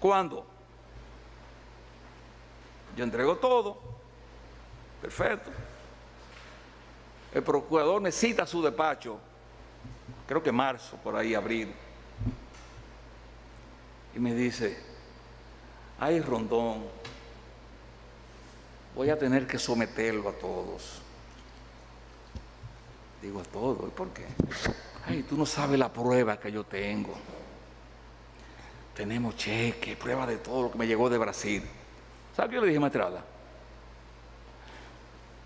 ¿Cuándo? Yo entrego todo. Perfecto. El procurador me cita a su despacho, creo que marzo, por ahí, abril. Y me dice, ay Rondón, voy a tener que someterlo a todos. Digo a todos, ¿y por qué? Ay, tú no sabes la prueba que yo tengo. Tenemos cheque, prueba de todo lo que me llegó de Brasil. ¿Sabes qué yo le dije, maestrada?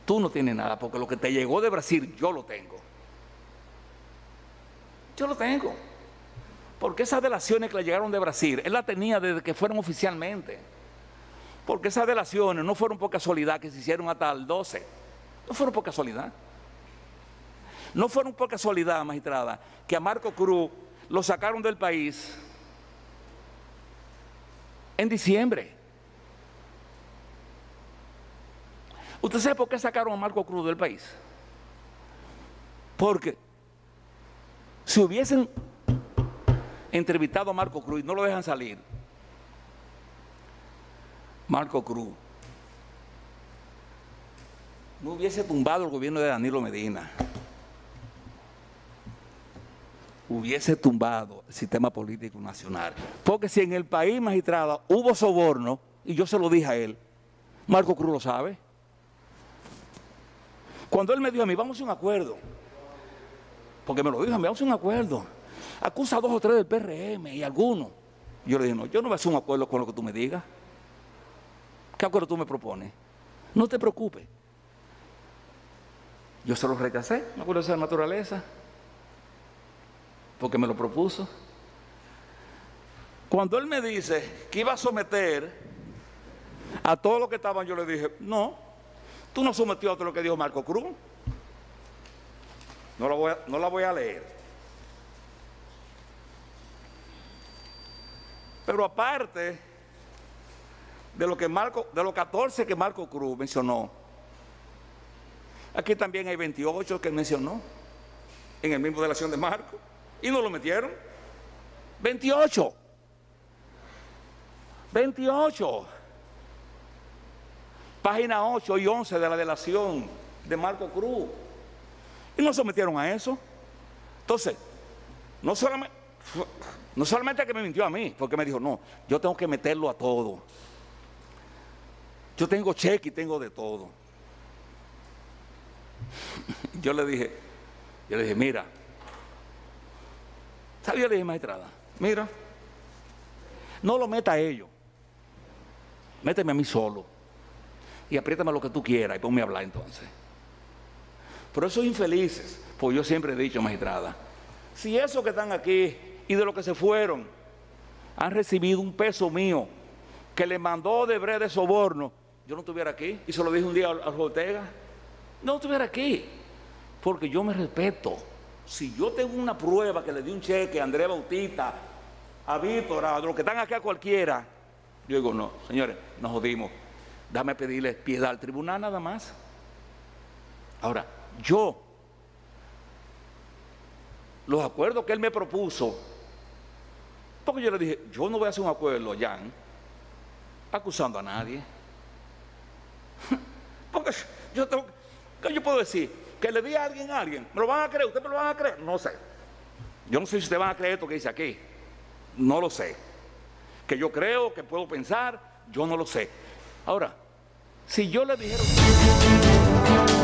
Tú no tienes nada, porque lo que te llegó de Brasil, yo lo tengo. Yo lo tengo. Porque esas delaciones que le llegaron de Brasil, él la tenía desde que fueron oficialmente. Porque esas delaciones no fueron por casualidad que se hicieron hasta el 12. No fueron por casualidad. No fueron por casualidad, magistrada, que a Marco Cruz lo sacaron del país en diciembre. ¿Usted sabe por qué sacaron a Marco Cruz del país? Porque si hubiesen entrevistado a Marco Cruz no lo dejan salir, Marco Cruz no hubiese tumbado el gobierno de Danilo Medina, hubiese tumbado el sistema político nacional. Porque si en el país, magistrada, hubo soborno, y yo se lo dije a él, Marco Cruz lo sabe. Cuando él me dijo a mí, vamos a un acuerdo, porque me lo dijo, vamos a un acuerdo, acusa a dos o tres del PRM y algunos. Yo le dije, no, yo no voy a hacer un acuerdo con lo que tú me digas. ¿Qué acuerdo tú me propones? No te preocupes. Yo se lo rechacé, un acuerdo de esa naturaleza, porque me lo propuso. Cuando él me dice que iba a someter a todos los que estaban, yo le dije, no, tú no sometió a todo lo que dijo Marco Cruz. No, la voy a leer. Pero aparte de lo que Marco, de los 14 que Marco Cruz mencionó, aquí también hay 28 que mencionó en el mismo de de Marco y no lo metieron. 28. 28. Página 8 y 11 de la delación de Marco Cruz. Y no se metieron a eso. Entonces, no solamente, no solamente que me mintió a mí, porque me dijo, no, yo tengo que meterlo a todo. Yo tengo cheque y tengo de todo. Yo le dije, yo le dije, mira, ¿sabes? Yo le dije, maestrada, mira, no lo meta a ellos, méteme a mí solo y apriétame lo que tú quieras y ponme a hablar entonces. Pero esos infelices, pues yo siempre he dicho, magistrada, si esos que están aquí y de los que se fueron han recibido un peso mío que le mandó de bre de soborno, yo no estuviera aquí. Y se lo dije un día a Ortega, no estuviera aquí, porque yo me respeto. Si yo tengo una prueba que le di un cheque a Andrés Bautista, a Víctor, a los que están acá cualquiera, yo digo, no, señores, nos jodimos. Dame pedirle piedad al tribunal nada más. Ahora, yo, los acuerdos que él me propuso, porque yo le dije, yo no voy a hacer un acuerdo, Jan, acusando a nadie. Porque yo tengo, ¿qué yo puedo decir? Que le di a alguien a alguien, ¿me lo van a creer? ¿Ustedes me lo van a creer? No sé. Yo no sé si ustedes van a creer esto que dice aquí. No lo sé. Que yo creo, que puedo pensar, yo no lo sé. Ahora, si yo le dijera...